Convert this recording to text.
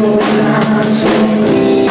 Lord, I